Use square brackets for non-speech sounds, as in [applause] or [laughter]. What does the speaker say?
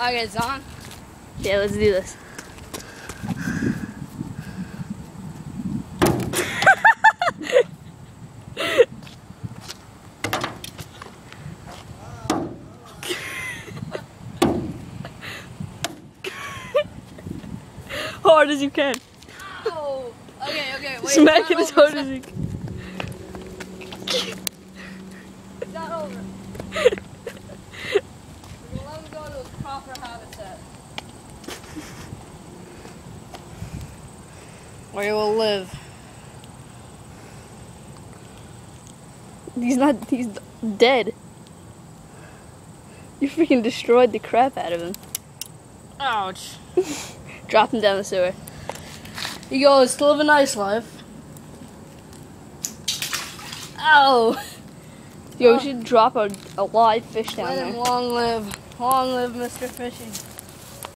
Okay, it's on. Yeah, let's do this. [laughs] hard as you can. Oh. Okay, okay. Wait, Smack it as hard as you can. It's not over. [laughs] We're gonna let him go to his proper habitat. Where he will live. He's not. He's dead. You freaking destroyed the crap out of him. Ouch. [laughs] Dropped him down the sewer. He goes to live a nice life. Ow! Yo, Oh. we should drop a, a live fish down Let him there. long live. Long live Mr. Fishing.